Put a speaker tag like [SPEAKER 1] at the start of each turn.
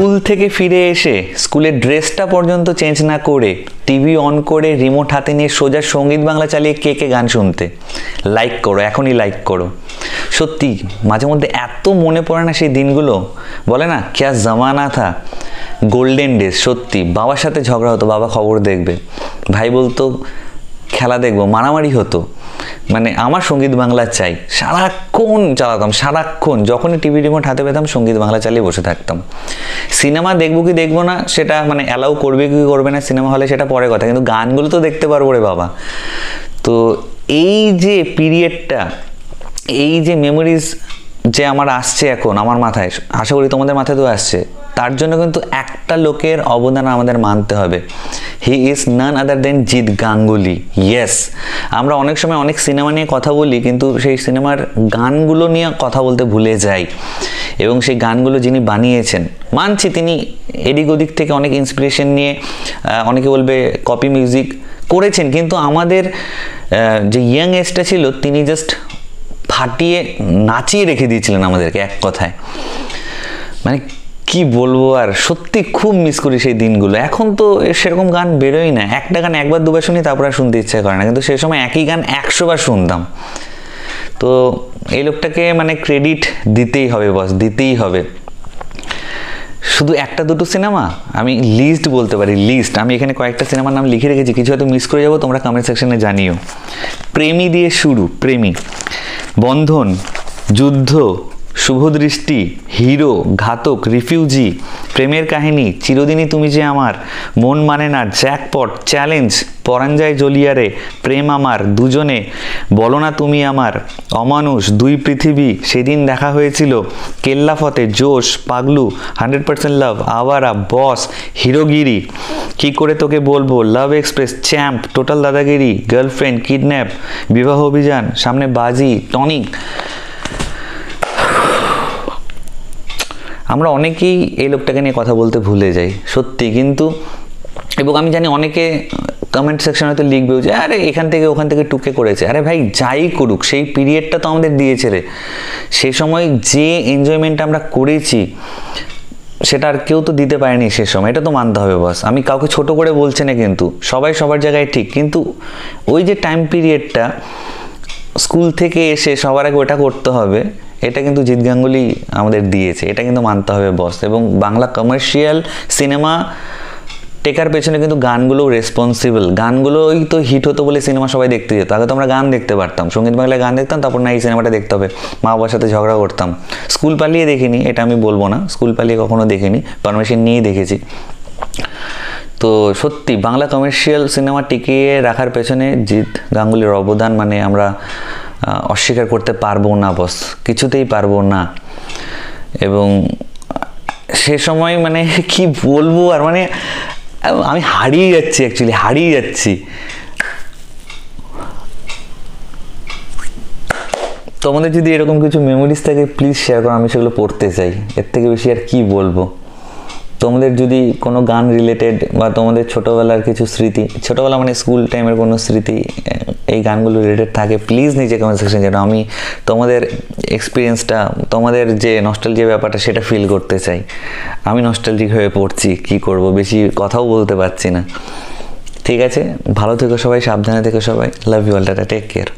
[SPEAKER 1] School থেকে ফিরে এসে স্কুলের ড্রেসটা পর্যন্ত চেঞ্জ না করে টিভি অন করে রিমোট হাতে নিয়ে সোজা সংগীত বাংলা চালিয়ে কে কে গান শুনতে। লাইক করো, এখনই লাইক করো। সত্যি, মাঝে মধ্যে এত মনে পড়ে না সেই দিনগুলো। বলে না, ক্যা জামানা থা? গোল্ডেন ডেজ সত্যি। বাবার সাথে ঝগড়া হতো, বাবা খবর দেখবে। ভাই বলতো, খেলা দেখব। মারামারি হতো। মানে আমার সংগীত বাংলা চাই। সারাক্ষণ চালাতাম, সারাক্ষণ। যখনই টিভি রিমোট হাতে পেতাম, সংগীত বাংলা চালিয়ে বসে থাকতাম। সিনেমা দেখব কি দেখব না, সেটা মানে অ্যালাউ করবে কি করবে না, সিনেমা হলে সেটা পরে কথা। কিন্তু গানগুলো তো দেখতে পারব রে বাবা। তো এই যে পিরিয়ডটা এই যে মেমোরিজ যে আমার আসছে এখন, আমার মাথায়, আশা করি তোমাদের মাথায় তো আসছে। তার জন্য কিন্তু একটা লোকের অবদান আমাদের মানতে হবে। He is none other than Jeet Ganguly. Yes আমরা অনেক সময় অনেক সিনেমা নিয়ে কথা বলি, কিন্তু সেই সিনেমার গানগুলো নিয়ে কথা বলতে ভুলে যাই। এবং সেই গানগুলো যিনি বানিয়েছেন, মানছি তিনি এদিক ওদিক থেকে অনেক ইন্সপিরেশন নিয়ে অনেকে বলবে কপি মিউজিক করেছেন, কিন্তু আমাদের যে ইয়াং এজটা ছিল, তিনি জাস্ট ফাটিয়ে নাচিয়ে রেখে দিয়েছিলেন আমাদেরকে এক কথায়। মানে কি বলব আর? সত্যি খুব মিস করি সেই দিনগুলো। এখন তো সেরকম গান বেরোই না। একটা গান একবার দুবার শুনি, তারপর আর শুনতে ইচ্ছা করে না। কিন্তু সেই সময় একই গান একশো বার শুনতাম। তো এই লোকটাকে মানে ক্রেডিট দিতেই হবে বস দিতেই হবে। শুধু একটা, দুটো সিনেমা? আমি লিস্ট বলতে পারি লিস্ট আমি এখানে কয়েকটা সিনেমার নাম লিখে রেখেছি, কিছু হয়তো মিস করে যাব, তোমরা কমেন্ট সেকশনে জানিও। প্রেমী দিয়ে শুরু, প্রেমী। বন্ধন, যুদ্ধ শুভদৃষ্টি, হিরো, ঘাতক, রিফিউজি, প্রেমের কাহিনী, চিরদিনই তুমি যে আমার। মন মানে না, জ্যাকপট, চ্যালেঞ্জ, পরাঞ্জয় জলিয়ারে, প্রেম আমার, দুজনে। বলো না তুমি আমার, অমানুষ, দুই পৃথিবী, সেদিন দেখা হয়েছিল। Kellafate Josh, Paglu hundred percent love Awara boss Herogiri. কি করে তোকে বলব? Love express champ total Dadagiri girlfriend kidnap Bibaho Obhijaan, সামনে বাজি টনিক আমরা অনেকেই এই লোকটাকে নিয়ে কথা বলতে ভুলে যাই, সত্যি। কিন্তু, এবং আমি জানি অনেকে কমেন্ট সেকশনে হয়তো লিখবেও যে, আরে, এখান থেকে ওখান থেকে টুকে করেছে। আরে ভাই, যাই করুক, সেই পিরিয়ডটা তো আমাদের দিয়েছে রে। সে সময় যে এনজয়মেন্টটা আমরা করেছি, সেটা আর কেউ তো দিতে পারেনি সে সময়। এটা তো মানতে হবে বস আমি কাউকে ছোট করে বলছি না কিন্তু, সবাই সবার জায়গায় ঠিক। কিন্তু ওই যে টাইম পিরিয়ডটা স্কুল থেকে এসে সবার আগে ওটা করতে হবে এটা কিন্তু জিৎ গাঙ্গুলি আমাদের দিয়েছে, এটা কিন্তু মানতে হবে বস এবং বাংলা কমার্শিয়াল সিনেমা টেকার পেছনে কিন্তু গানগুলো রেসপন্সিবল গানগুলোই তো হিট হতো বলে সিনেমা সবাই দেখতে যেত। আগে তো আমরা গান দেখতে পারতাম। সংগীত বাংলায় গান দেখতাম, তারপর না এই সিনেমাটা দেখতে হবে। মা বাবার সাথে ঝগড়া করতাম। স্কুল পালিয়ে দেখিনি, এটা আমি বলব না। স্কুল পালিয়ে কখনো দেখিনি। পারমিশন নিয়েই দেখেছি। তো সত্যি, বাংলা কমার্শিয়াল সিনেমা টিকিয়ে রাখার পেছনে জিৎ গাঙ্গুলির অবদান মানে আমরা অস্বীকার করতে পারব না বস কিছুতেই পারব না। এবং সে সময় মানে কি বলব আর মানে আমি হারিয়ে যাচ্ছি অ্যাকচুয়ালি হারিয়ে যাচ্ছি। তোমাদের যদি এরকম কিছু মেমোরিজ থাকে প্লিজ শেয়ার করো, আমি সেগুলো পড়তে চাই। এর থেকে বেশি আর কি বলব? তোমাদের যদি কোনো গান রিলেটেড বা তোমাদের ছোটোবেলার কিছু স্মৃতি, ছোটোবেলা মানে স্কুল টাইমের কোনো স্মৃতি এই গানগুলো রিলেটেড থাকে প্লিজ নিচে কমেন্ট সেকশন জানো আমি তোমাদের এক্সপিরিয়েন্সটা তোমাদের যে নস্টালজিয়া ব্যাপারটা সেটা ফিল করতে চাই। আমি নস্টালজিক হয়ে পড়ছি, কি করব? বেশি কথাও বলতে পারছি না। ঠিক আছে? ভালো থেকো সবাই, সাবধানে থেকো সবাই। Love you all tata take care